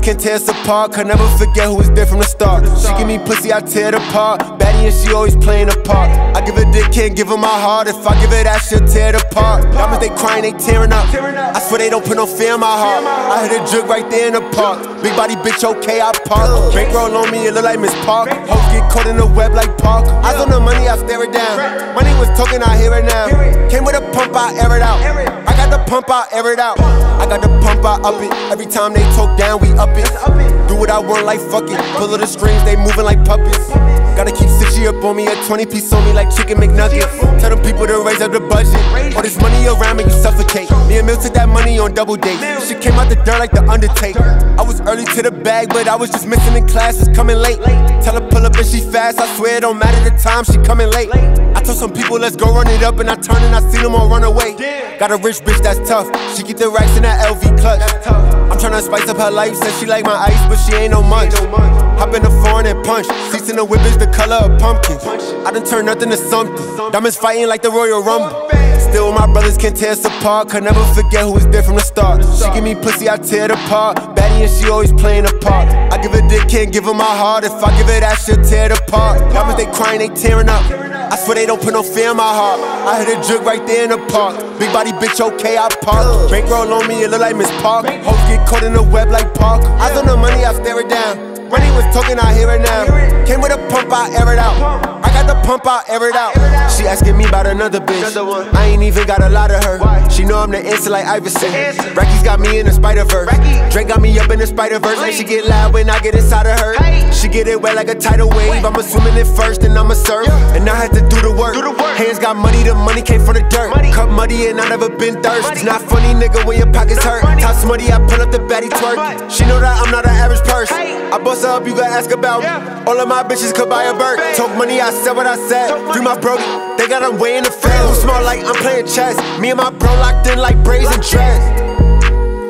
brothers can tear us apart. Could never forget who was there from the start. She give me pussy, I tear it apart. Baddie and she always playing a part. I give a dick, can't give her my heart. If I give her that, she'll tear it apart. Diamonds, they crying, they tearing up. I swear they don't put no fear in my heart. I hit a jug right there in the park. Big body bitch, okay, I park. Bankroll on me, it look like Miss Park. Hoes get caught in the web like Park. Eyes on the money, I stare it down. Money was talking, I hear it now. Came with a pump, I air it out. Pump, out, air it out. I got the pump, out, up it. Every time they talk down, we up it. Do what I want, like fuck it. Pull of the strings, they moving like puppets. Gotta keep 60 up on me, a 20 piece on me like chicken McNuggets. Tell them people to raise up the budget. All this money around me, you suffocate. Me and Mill took that money on double dates. Shit came out the dirt like the Undertaker. I was early to the bag, but I was just missing in classes, coming late. Tell her pull up and she fast. I swear it don't matter the time, she coming late. I told some people let's go run it up, and I turn and I see them all run away. Got a rich bitch that's tough. She keep the racks in that LV clutch. I'm tryna spice up her life, said she like my ice, but she ain't no munch. Hop in the foreign and punch. Seats in the whip is the color of pumpkins. I done turned nothing to something. Diamonds fighting like the Royal Rumble. Still, my brothers can tear us apart. Could never forget who was there from the start. She give me pussy, I tear it apart. Baddie and she always playing a part. I give a dick, can't give her my heart. If I give her that, she'll tear it apart. Diamonds, they crying, they tearing up. I swear they don't put no fear in my heart. I hit a jug right there in the park. Big body bitch, okay, I park. Bankroll on me, it look like Miss Park. Hoes get caught in the web like Park. Eyes on the money, I stare it down. Money was talking, I hear it now. Came with a pump, I air it out. I got the pump, I air it out. She asking me about another bitch. I ain't even got a lot of her. She know I'm the answer like Iverson. Racky's got me in the Spider Verse. Drake got me up in the Spider Verse. And she get loud when I get inside of her. She get it wet like a tidal wave. I'm assuming it first, and I'ma serve. And I had to do the work. Hands got money, the money came from the dirt. Cup muddy, and I never been thirsty. It's not funny, nigga, when your pockets hurt. Top smutty, I pull up the baddie twerk. She know that I'm not an average person. I bust her up, you gotta ask about me. All of my bitches could buy a bird. Talk money, I said what I said. Free my brody, they got them way in the fence. Small like I'm playing chess. Me and my bro locked in like braids and dreads.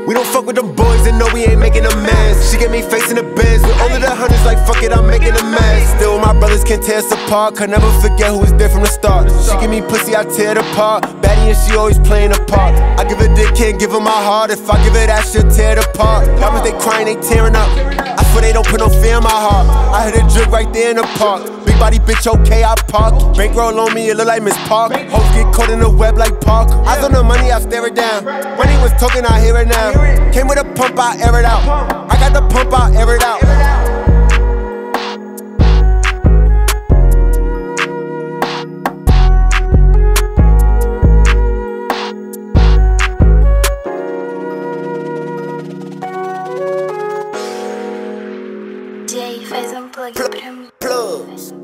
We don't fuck with them boys and know we ain't making a mess. She get me facing the bins with of the hundreds like fuck it, I'm making a mess. Still, my brothers can tear us apart. Could never forget who was there from the start. She give me pussy, I tear it apart. Baddie and she always playing a part. I give a dick, can't give her my heart. If I give her that, she'll tear it apart. Diamonds, they crying, they tearing up. Swear they don't put no fear in my heart. I hit a drip right there in the park. Big body bitch, okay, I park. Bankroll on me, it look like Miss Park. Hoes get caught in the web like Park. Eyes on the money, I stare it down. Money was talking, I hear it now. Came with a pump, I air it out. I got the pump, I air it out. Faz um plug pra mim. Plugs.